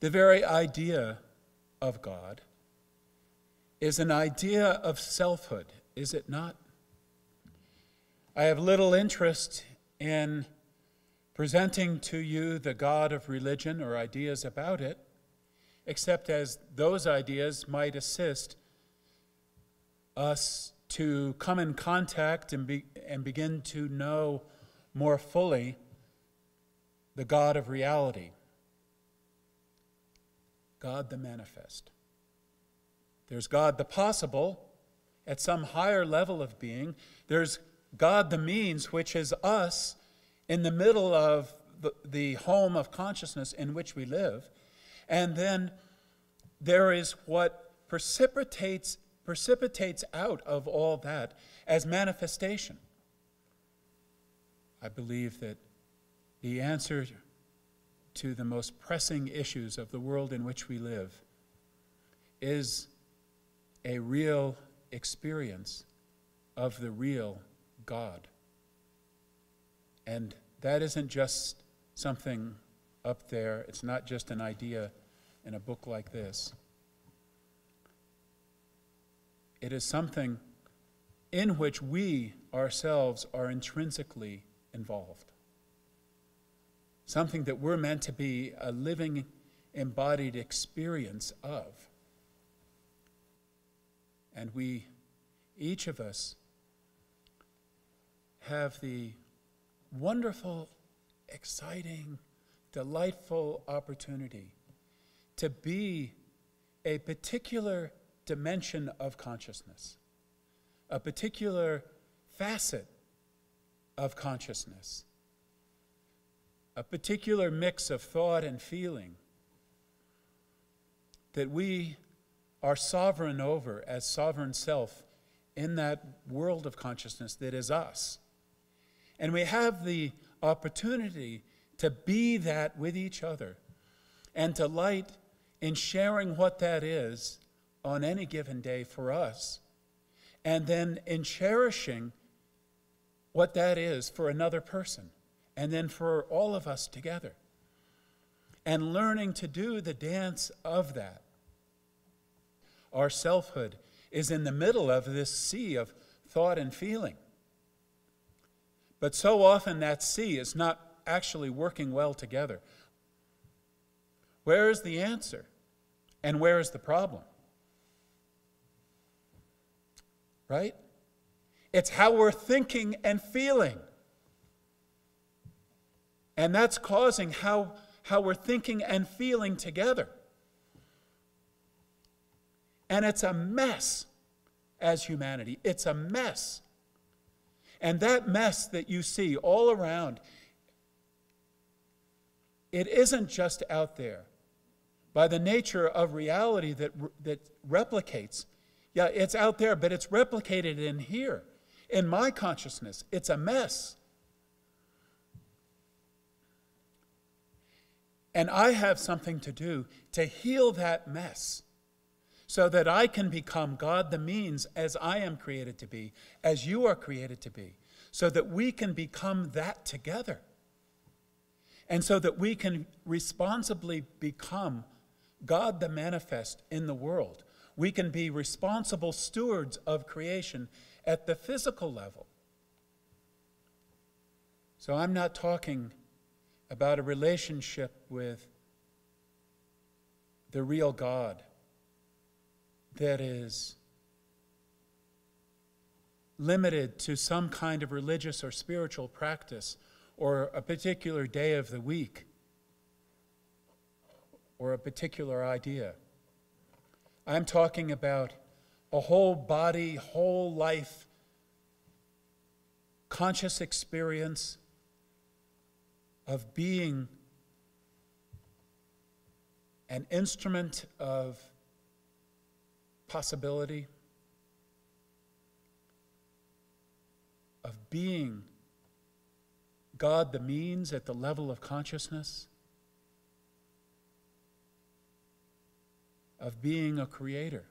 The very idea of God is an idea of selfhood, is it not? I have little interest in presenting to you the God of religion or ideas about it, except as those ideas might assist us to come in contact and, be, and begin to know more fully the God of reality, God the manifest. There's God the possible at some higher level of being. There's God the means, which is us in the middle of the, the home of consciousness in which we live. And then there is what precipitates, precipitates out of all that as manifestation. I believe that the answer to the most pressing issues of the world in which we live is a real experience of the real God. And that isn't just something up there, it's not just an idea in a book like this. It is something in which we ourselves are intrinsically involved. Something that we're meant to be a living, embodied experience of. And we, each of us, have the wonderful, exciting, delightful opportunity to be a particular dimension of consciousness, a particular facet of consciousness, a particular mix of thought and feeling that we are sovereign over as sovereign self in that world of consciousness that is us. And we have the opportunity to be that with each other and to light in sharing what that is on any given day for us, and then in cherishing what that is for another person, and then for all of us together, and learning to do the dance of that our selfhood is in the middle of this sea of thought and feeling. But so often that sea is not actually working well together. Where is the answer? And where is the problem? Right? It's how we're thinking and feeling. And that's causing how, how we're thinking and feeling together. And it's a mess as humanity. It's a mess. And that mess that you see all around, it isn't just out there. By the nature of reality that, that replicates, yeah, it's out there, but it's replicated in here. In my consciousness, it's a mess. And I have something to do to heal that mess so that I can become God the means as I am created to be, as you are created to be, so that we can become that together. And so that we can responsibly become God the manifest in the world. We can be responsible stewards of creation at the physical level. So I'm not talking about a relationship with the real God that is limited to some kind of religious or spiritual practice or a particular day of the week or a particular idea. I'm talking about a whole body, whole life, conscious experience of being an instrument of possibility of being God the means at the level of consciousness, of being a creator.